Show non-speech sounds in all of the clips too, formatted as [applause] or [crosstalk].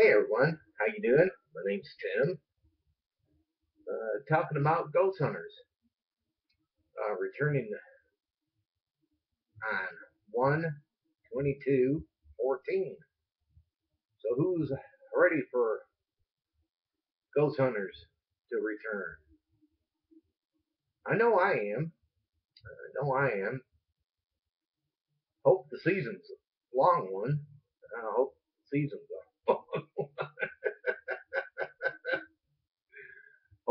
Hey everyone, how you doing? My name's Tim. Uh, talking about ghost hunters. Uh, returning on 1 22 14. So who's ready for ghost hunters to return? I know I am. I know I am. Hope the season's a long one. I hope the season's a long one.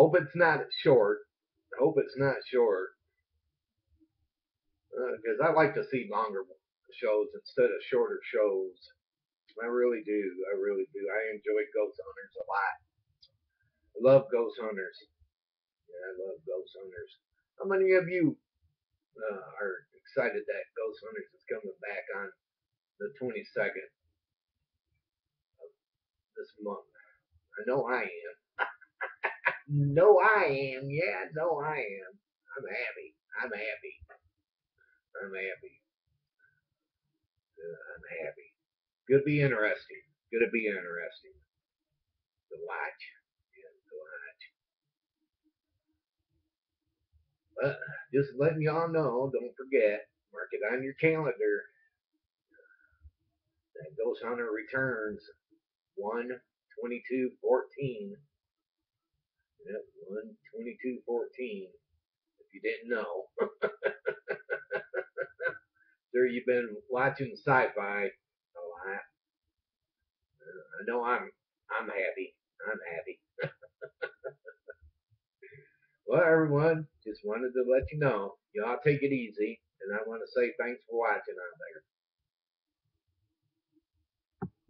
Hope it's not short. I Hope it's not short. Because uh, I like to see longer shows instead of shorter shows. I really do. I really do. I enjoy Ghost Hunters a lot. I love Ghost Hunters. Yeah, I love Ghost Hunters. How many of you uh, are excited that Ghost Hunters is coming back on the 22nd of this month? I know I am. No, I am. Yeah, no, I am. I'm happy. I'm happy. I'm happy. Uh, I'm happy. Gonna be interesting. Gonna be interesting to watch. Yeah, to watch. But just letting y'all know, don't forget, mark it on your calendar. That Ghost Hunter returns 1 22 14 Yep, 122.14. If you didn't know. [laughs] sure, you've been watching Syfy a lot. Uh, I know I'm I'm happy. I'm happy. [laughs] well, everyone, just wanted to let you know. Y'all take it easy, and I want to say thanks for watching out there.